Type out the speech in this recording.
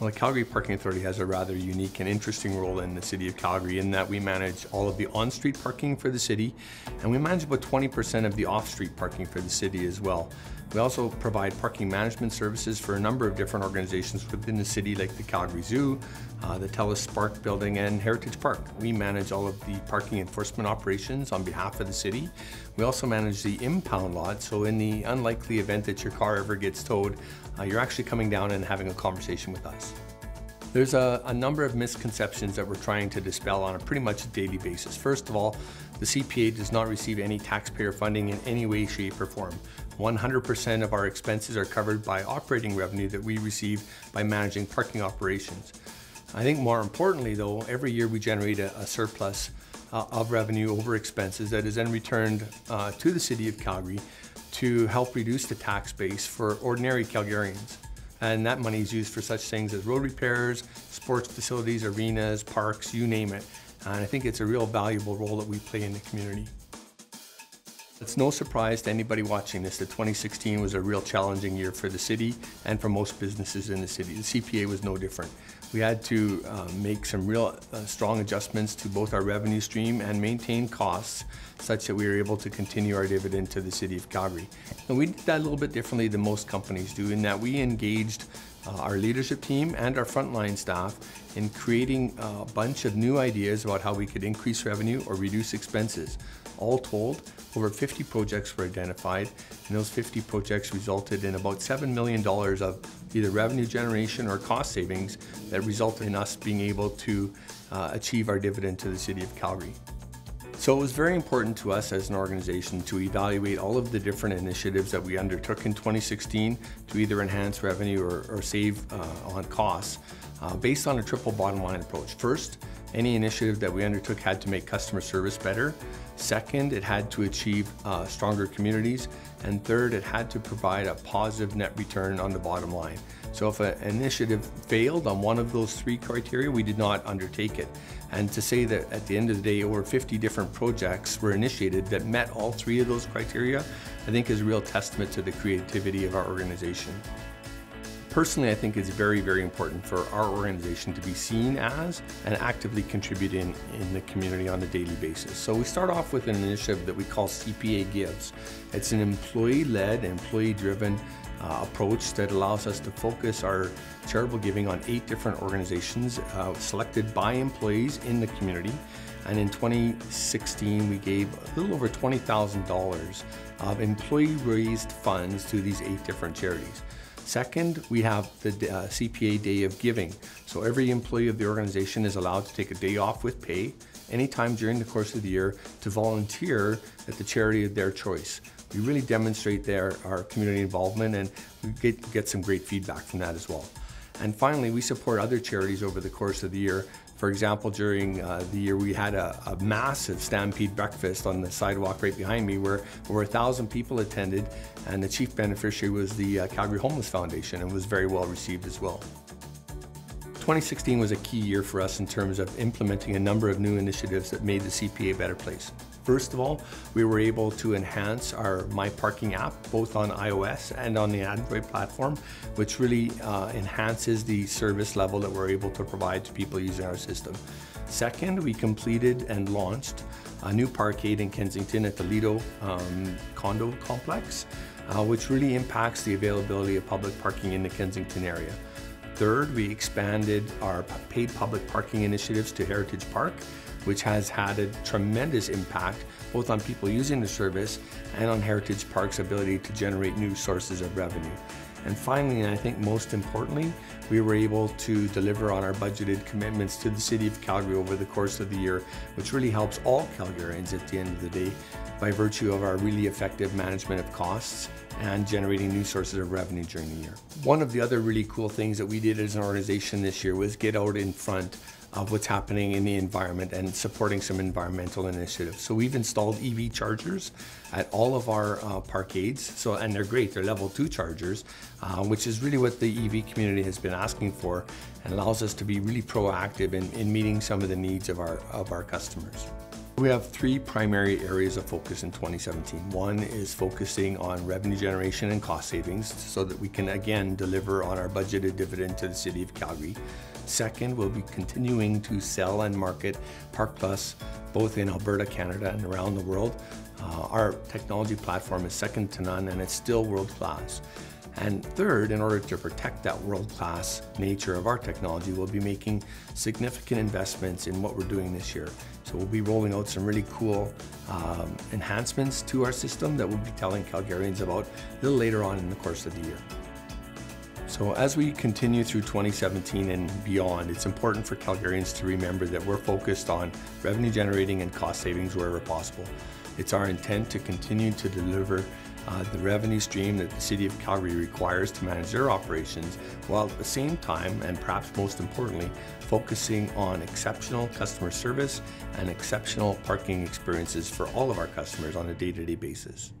Well, the Calgary Parking Authority has a rather unique and interesting role in the City of Calgary in that we manage all of the on-street parking for the city and we manage about 20% of the off-street parking for the city as well. We also provide parking management services for a number of different organizations within the city like the Calgary Zoo, uh, the TELUS Spark Building and Heritage Park. We manage all of the parking enforcement operations on behalf of the city. We also manage the impound lot, so in the unlikely event that your car ever gets towed, uh, you're actually coming down and having a conversation with us. There's a, a, number of misconceptions that we're trying to dispel on a pretty much daily basis. First of all, the CPA does not receive any taxpayer funding in any way, shape, or form. 100% of our expenses are covered by operating revenue that we receive by managing parking operations. I think more importantly though, every year we generate a, a surplus uh, of revenue over expenses that is then returned uh, to the City of Calgary to help reduce the tax base for ordinary Calgarians. And that money is used for such things as road repairs, sports facilities, arenas, parks, you name it. And I think it's a real valuable role that we play in the community. It's no surprise to anybody watching this that 2016 was a real challenging year for the city and for most businesses in the city. The CPA was no different. We had to uh, make some real uh, strong adjustments to both our revenue stream and maintain costs such that we were able to continue our dividend to the City of Calgary. And we did that a little bit differently than most companies do in that we engaged uh, our leadership team and our frontline staff in creating a bunch of new ideas about how we could increase revenue or reduce expenses. All told, over 50 projects were identified, and those 50 projects resulted in about $7 million of either revenue generation or cost savings that resulted in us being able to uh, achieve our dividend to the City of Calgary. So it was very important to us as an organization to evaluate all of the different initiatives that we undertook in 2016 to either enhance revenue or, or save uh, on costs uh, based on a triple bottom line approach. First, any initiative that we undertook had to make customer service better. Second, it had to achieve uh, stronger communities. And third, it had to provide a positive net return on the bottom line. So if an initiative failed on one of those three criteria, we did not undertake it. And to say that at the end of the day, over 50 different projects were initiated that met all three of those criteria, I think is a real testament to the creativity of our organization. Personally, I think it's very, very important for our organization to be seen as and actively contributing in the community on a daily basis. So we start off with an initiative that we call CPA Gives. It's an employee-led, employee-driven uh, approach that allows us to focus our charitable giving on eight different organizations uh, selected by employees in the community. And in 2016, we gave a little over $20,000 of employee-raised funds to these eight different charities. Second, we have the uh, CPA Day of Giving. So every employee of the organization is allowed to take a day off with pay anytime during the course of the year to volunteer at the charity of their choice. We really demonstrate their, our community involvement and we get, get some great feedback from that as well. And finally, we support other charities over the course of the year for example, during uh, the year we had a, a, massive Stampede breakfast on the sidewalk right behind me where over a thousand people attended and the chief beneficiary was the uh, Calgary Homeless Foundation and was very well received as well. 2016 was a key year for us in terms of implementing a number of new initiatives that made the CPA a better place. First of all, we were able to enhance our My Parking app, both on iOS and on the Android platform, which really uh, enhances the service level that we're able to provide to people using our system. Second, we completed and launched a new parkade in Kensington at the Lido um, condo complex, uh, which really impacts the availability of public parking in the Kensington area. Third, we expanded our paid public parking initiatives to Heritage Park, which has had a tremendous impact both on people using the service and on Heritage Park's ability to generate new sources of revenue. And finally, and I think most importantly, we were able to deliver on our budgeted commitments to the City of Calgary over the course of the year, which really helps all Calgarians at the end of the day by virtue of our really effective management of costs and generating new sources of revenue during the year. One of the other really cool things that we did as an organization this year was get out in front of what's happening in the environment and supporting some environmental initiatives. So we've installed EV chargers at all of our uh, parkades. So and they're great. They're level two chargers, uh, which is really what the EV community has been asking for, and allows us to be really proactive in, in meeting some of the needs of our of our customers. We have three primary areas of focus in 2017. One is focusing on revenue generation and cost savings so that we can again deliver on our budgeted dividend to the City of Calgary. Second, we'll be continuing to sell and market Park Plus both in Alberta, Canada, and around the world. Uh, our technology platform is second to none and it's still world class. And third, in order to protect that world-class nature of our technology, we'll be making significant investments in what we're doing this year. So we'll be rolling out some really cool um, enhancements to our system that we'll be telling Calgarians about a little later on in the course of the year. So as we continue through 2017 and beyond, it's important for Calgarians to remember that we're focused on revenue generating and cost savings wherever possible. It's our intent to continue to deliver uh, the revenue stream that the City of Calgary requires to manage their operations, while at the same time, and perhaps most importantly, focusing on exceptional customer service and exceptional parking experiences for all of our customers on a day-to-day -day basis.